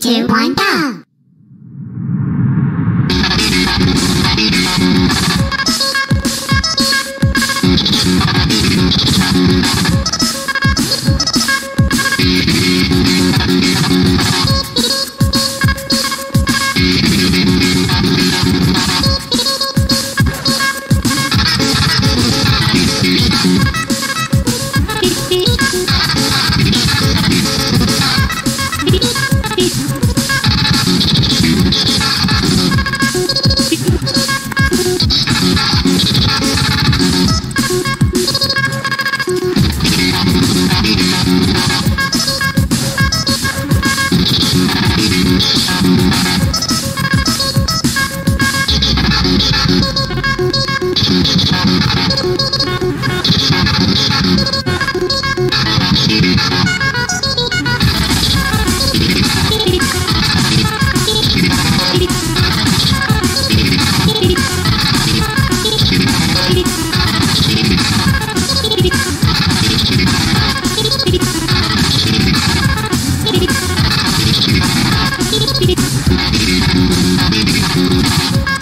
two, one, go! Thank you.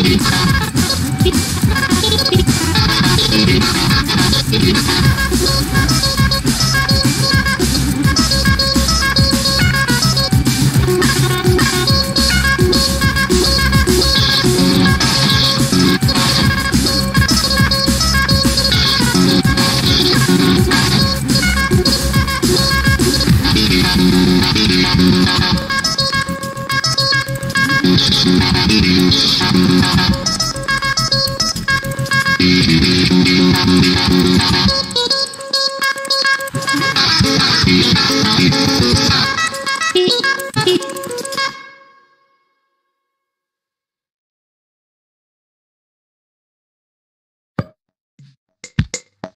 Thank you. Thank you.